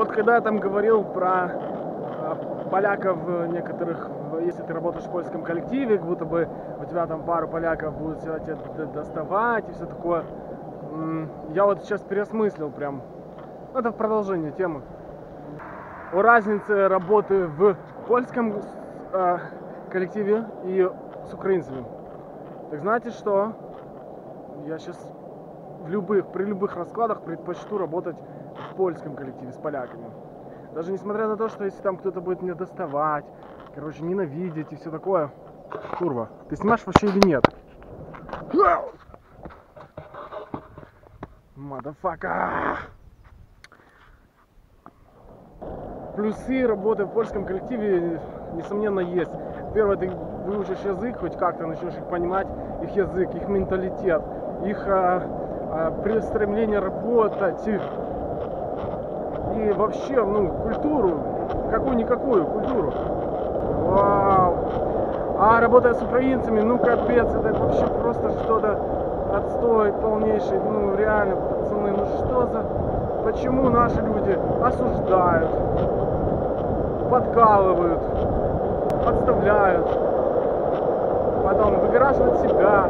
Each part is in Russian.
вот когда я там говорил про э, поляков э, некоторых, если ты работаешь в польском коллективе, как будто бы у тебя там пару поляков будут всегда тебя доставать и все такое. Я вот сейчас переосмыслил прям. Это в продолжение темы. О разнице работы в польском э, коллективе и с украинцами. Так знаете что? Я сейчас в любых, при любых раскладах предпочту работать в польском коллективе с поляками. Даже несмотря на то, что если там кто-то будет меня доставать, короче, ненавидеть и все такое. Курва, ты снимаешь вообще или нет? Мадафака! Плюсы работы в польском коллективе, несомненно, есть. Первое, ты выучишь язык, хоть как-то начнешь их понимать, их язык, их менталитет, их а, при- стремление работать, и вообще, ну, культуру, какую-никакую культуру. Вау! А работая с украинцами, ну капец, это вообще просто что-то отстой полнейший, ну реально, пацаны, ну что за... Почему наши люди осуждают, подкалывают, подставляют, потом выгораживают себя?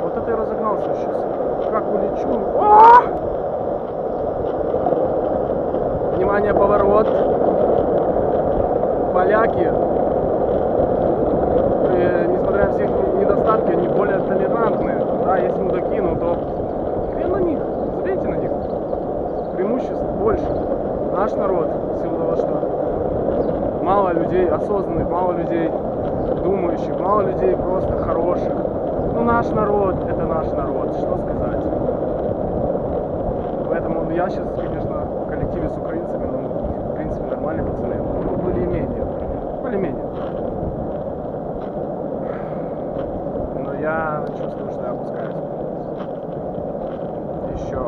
Вот это я разогнался сейчас. Как улечу. А! Внимание, поворот. Поляки, э, несмотря на все недостатки, они более толерантные. Да, есть мудаки, но то хрен на них, забейте на них. Преимуществ больше. Наш народ, в силу того, что мало людей осознанных, мало людей думающих, мало людей просто хороших. Ну, наш народ, это наш народ, что сказать. Поэтому я сейчас, конечно, в коллективе с украинцами, ну, в принципе, нормальные пацаны. Ну, более-менее. Более-менее. Но я чувствую, что я опускаюсь. Еще.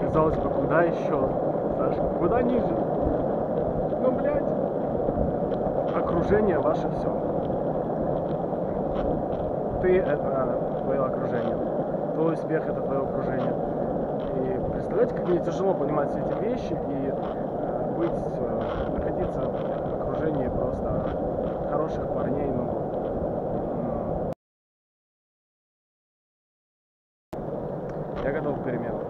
Казалось бы, куда еще? Сашка, куда ниже? Ну, блядь. Окружение ваше все. Ты это твое окружение. Твой успех это твое окружение. И представляете, как мне тяжело понимать все эти вещи и э, быть, э, находиться в окружении просто хороших парней, ну, я готов к переменам.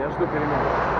Я жду перемен.